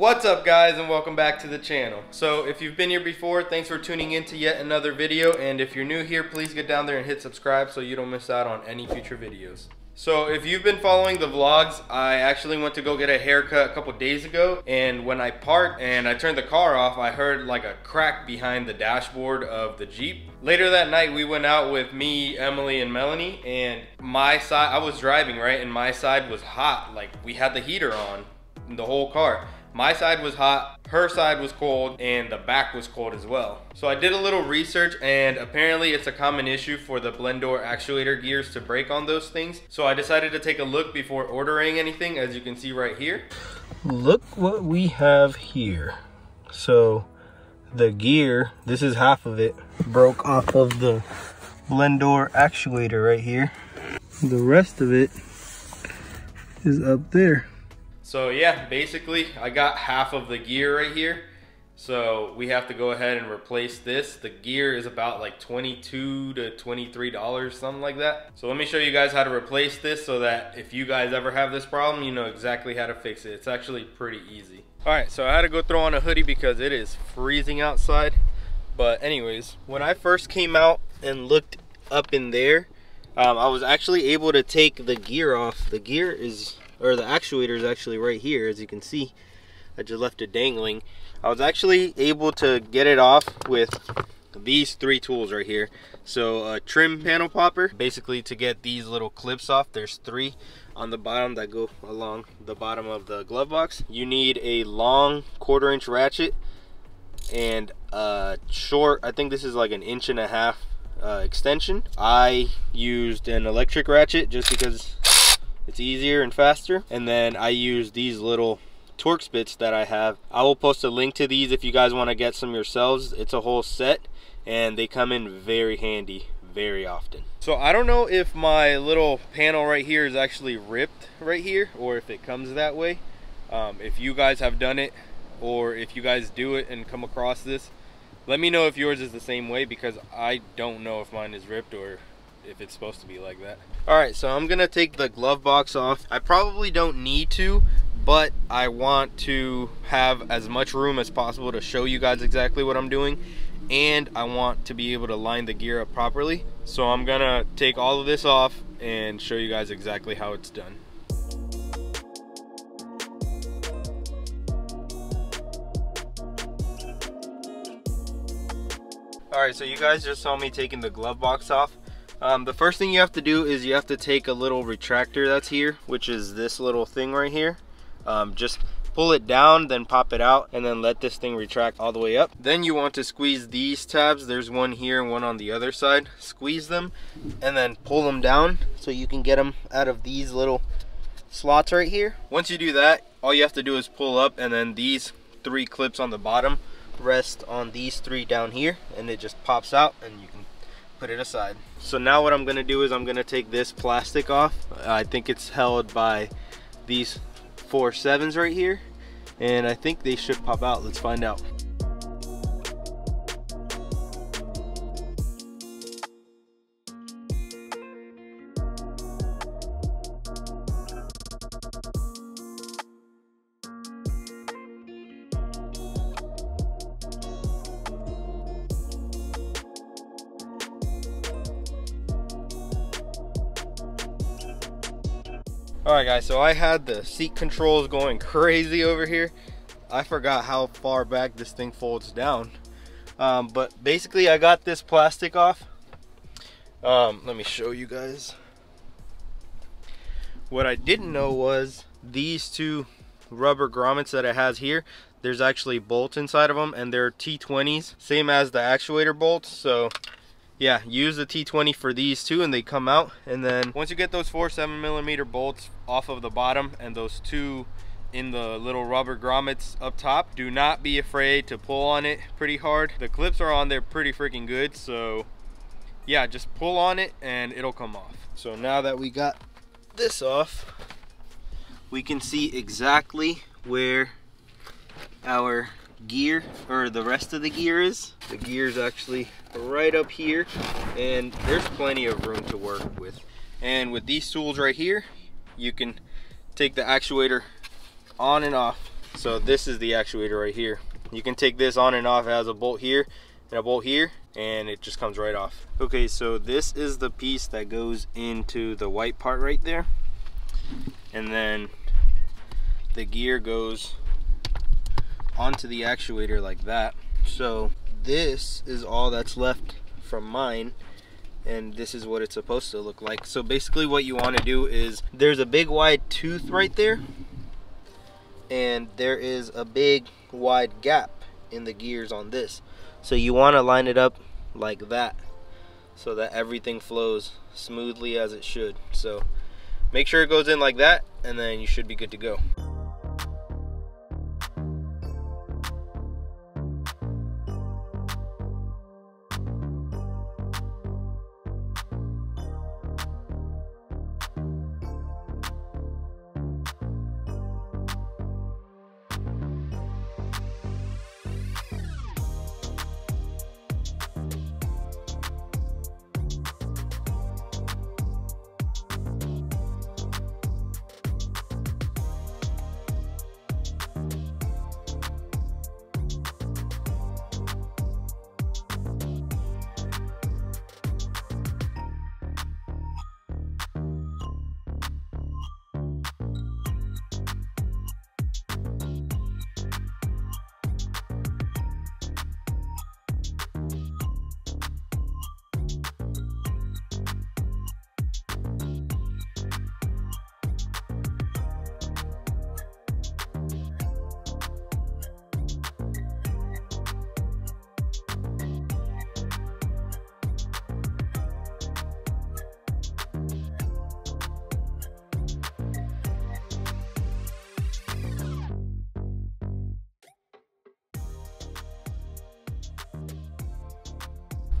What's up guys and welcome back to the channel. So if you've been here before, thanks for tuning in to yet another video and if you're new here, please get down there and hit subscribe so you don't miss out on any future videos. So if you've been following the vlogs, I actually went to go get a haircut a couple days ago and when I parked and I turned the car off, I heard like a crack behind the dashboard of the Jeep. Later that night, we went out with me, Emily, and Melanie and my side, I was driving, right? And my side was hot, like we had the heater on the whole car. My side was hot, her side was cold, and the back was cold as well. So I did a little research and apparently it's a common issue for the blend door actuator gears to break on those things. So I decided to take a look before ordering anything as you can see right here. Look what we have here. So the gear, this is half of it, broke off of the blend door actuator right here. The rest of it is up there. So yeah, basically I got half of the gear right here. So we have to go ahead and replace this. The gear is about like 22 to $23, something like that. So let me show you guys how to replace this so that if you guys ever have this problem, you know exactly how to fix it. It's actually pretty easy. All right, so I had to go throw on a hoodie because it is freezing outside. But anyways, when I first came out and looked up in there, um, I was actually able to take the gear off. The gear is or the actuator is actually right here as you can see. I just left it dangling. I was actually able to get it off with these three tools right here. So a trim panel popper basically to get these little clips off. There's three on the bottom that go along the bottom of the glove box. You need a long quarter inch ratchet and a short I think this is like an inch and a half uh, extension. I used an electric ratchet just because it's easier and faster. And then I use these little Torx bits that I have. I will post a link to these if you guys want to get some yourselves. It's a whole set and they come in very handy very often. So I don't know if my little panel right here is actually ripped right here or if it comes that way. Um, if you guys have done it or if you guys do it and come across this, let me know if yours is the same way because I don't know if mine is ripped or if it's supposed to be like that. All right, so I'm gonna take the glove box off. I probably don't need to, but I want to have as much room as possible to show you guys exactly what I'm doing. And I want to be able to line the gear up properly. So I'm gonna take all of this off and show you guys exactly how it's done. Alright, so you guys just saw me taking the glove box off. Um, the first thing you have to do is you have to take a little retractor that's here, which is this little thing right here. Um, just pull it down, then pop it out, and then let this thing retract all the way up. Then you want to squeeze these tabs. There's one here and one on the other side. Squeeze them, and then pull them down so you can get them out of these little slots right here. Once you do that, all you have to do is pull up, and then these three clips on the bottom rest on these three down here, and it just pops out, and you can put it aside. So now what I'm gonna do is I'm gonna take this plastic off. Uh, I think it's held by these four sevens right here. And I think they should pop out. Let's find out. All right guys so i had the seat controls going crazy over here. I forgot how far back this thing folds down. Um, but basically i got this plastic off. Um, let me show you guys. What i didn't know was these two rubber grommets that it has here there's actually bolts inside of them and they're t20s same as the actuator bolts so yeah, use the T20 for these two and they come out. And then once you get those four seven millimeter bolts off of the bottom and those two in the little rubber grommets up top, do not be afraid to pull on it pretty hard. The clips are on there pretty freaking good. So yeah, just pull on it and it'll come off. So now that we got this off, we can see exactly where our gear or the rest of the gear is. The gear is actually right up here and there's plenty of room to work with. And with these tools right here, you can take the actuator on and off So this is the actuator right here. You can take this on and off. It has a bolt here and a bolt here and it just comes right off. Okay, so this is the piece that goes into the white part right there. And then the gear goes onto the actuator like that. So this is all that's left from mine and this is what it's supposed to look like. So basically what you want to do is there's a big wide tooth right there and there is a big wide gap in the gears on this. So you want to line it up like that so that everything flows smoothly as it should. So make sure it goes in like that and then you should be good to go.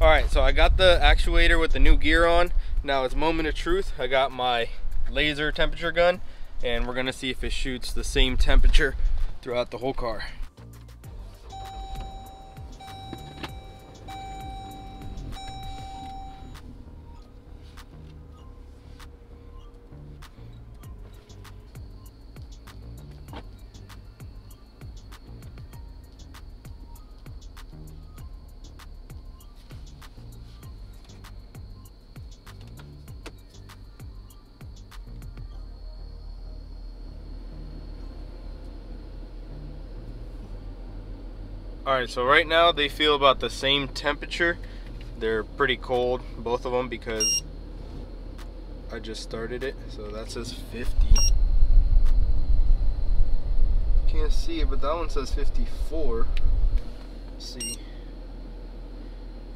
All right, so I got the actuator with the new gear on. Now it's moment of truth. I got my laser temperature gun and we're gonna see if it shoots the same temperature throughout the whole car. All right, so right now they feel about the same temperature. They're pretty cold, both of them, because I just started it. So that says 50. Can't see it, but that one says 54. Let's see.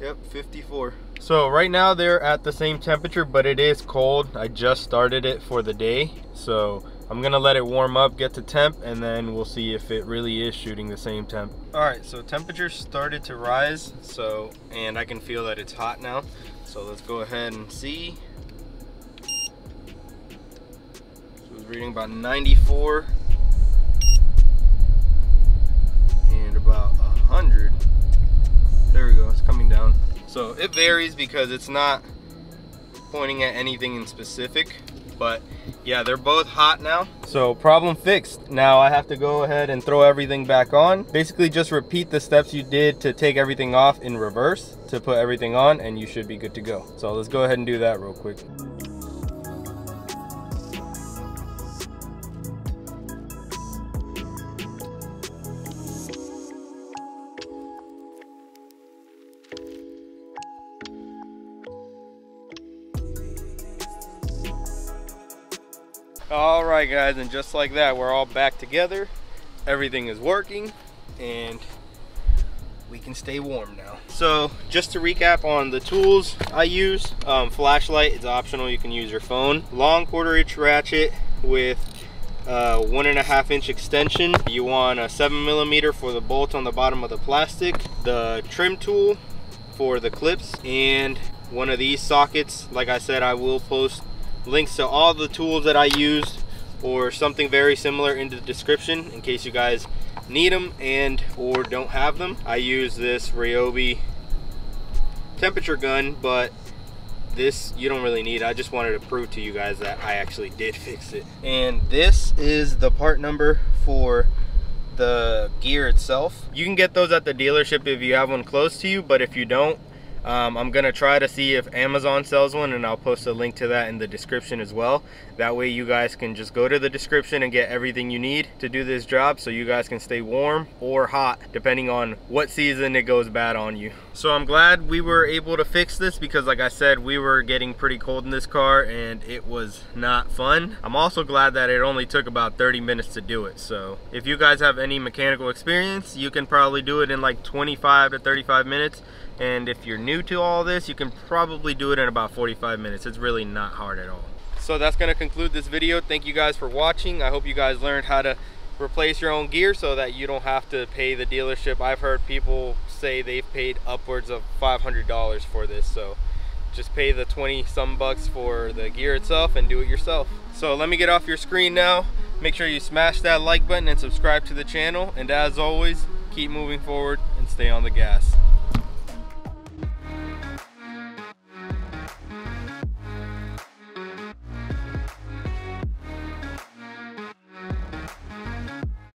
Yep, 54. So right now they're at the same temperature, but it is cold. I just started it for the day. So I'm gonna let it warm up, get to temp, and then we'll see if it really is shooting the same temp. All right, so temperature started to rise, so, and I can feel that it's hot now. So let's go ahead and see. So was reading about 94 and about 100. There we go, it's coming down. So it varies because it's not pointing at anything in specific but yeah they're both hot now. So problem fixed. Now i have to go ahead and throw everything back on. Basically just repeat the steps you did to take everything off in reverse to put everything on and you should be good to go. So let's go ahead and do that real quick all right guys and just like that we're all back together. Everything is working and we can stay warm now. So just to recap on the tools i use um, flashlight is optional. You can use your phone. Long quarter inch ratchet with uh, one and a half inch extension. You want a seven millimeter for the bolt on the bottom of the plastic the trim tool for the clips and one of these sockets. Like i said i will post links to all the tools that I used or something very similar in the description in case you guys need them and or don't have them. I use this Ryobi temperature gun, but this you don't really need. I just wanted to prove to you guys that I actually did fix it. And this is the part number for the gear itself. You can get those at the dealership if you have one close to you, but if you don't, um, I'm gonna try to see if Amazon sells one and I'll post a link to that in the description as well. That way you guys can just go to the description and get everything you need to do this job so you guys can stay warm or hot depending on what season it goes bad on you. So I'm glad we were able to fix this because like I said, we were getting pretty cold in this car and it was not fun. I'm also glad that it only took about 30 minutes to do it. So if you guys have any mechanical experience, you can probably do it in like 25 to 35 minutes and if you're new to all this, you can probably do it in about 45 minutes. It's really not hard at all. So that's gonna conclude this video. Thank you guys for watching. I hope you guys learned how to replace your own gear so that you don't have to pay the dealership. I've heard people say they've paid upwards of $500 for this. So just pay the 20 some bucks for the gear itself and do it yourself. So let me get off your screen now. Make sure you smash that like button and subscribe to the channel. And as always, keep moving forward and stay on the gas.